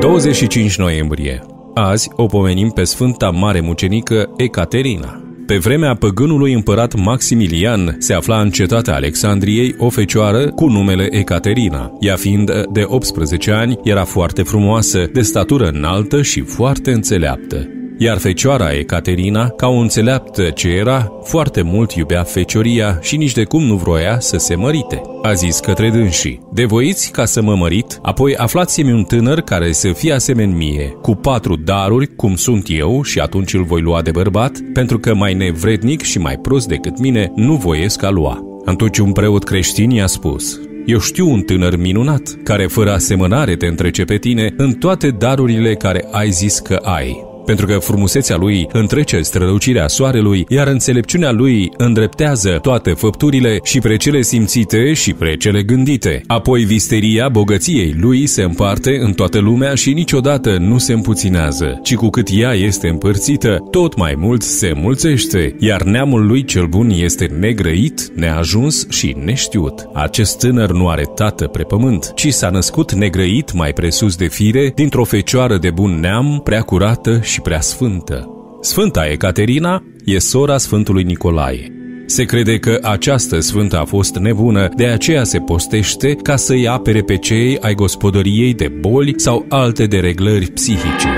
25 noiembrie. Azi o pomenim pe Sfânta Mare Mucenică Ecaterina. Pe vremea păgânului împărat Maximilian se afla în cetatea Alexandriei o fecioară cu numele Ecaterina. Ea fiind de 18 ani, era foarte frumoasă, de statură înaltă și foarte înțeleaptă iar fecioara Ecaterina, ca o înțeleaptă ce era, foarte mult iubea fecioria și nici de cum nu vroia să se mărite. A zis către dânsii, devoiți ca să mă mărit, apoi aflați-mi un tânăr care să fie asemeni mie, cu patru daruri, cum sunt eu, și atunci îl voi lua de bărbat, pentru că mai nevrednic și mai prost decât mine nu voiesc a lua. Atunci un preot creștin i-a spus, eu știu un tânăr minunat, care fără asemănare te întrece pe tine în toate darurile care ai zis că ai pentru că frumusețea lui întrece strălucirea soarelui, iar înțelepciunea lui îndreptează toate făpturile și pre cele simțite și pre cele gândite. Apoi visteria bogăției lui se împarte în toată lumea și niciodată nu se împuținează, ci cu cât ea este împărțită, tot mai mult se mulțește, iar neamul lui cel bun este negrăit, neajuns și neștiut. Acest tânăr nu are tată pre pământ, ci s-a născut negrăit mai presus de fire, dintr-o fecioară de bun neam, prea curată și prea sfântă. Sfânta Ecaterina e sora Sfântului Nicolae. Se crede că această sfântă a fost nebună, de aceea se postește ca să-i apere pe cei ai gospodăriei de boli sau alte dereglări psihice.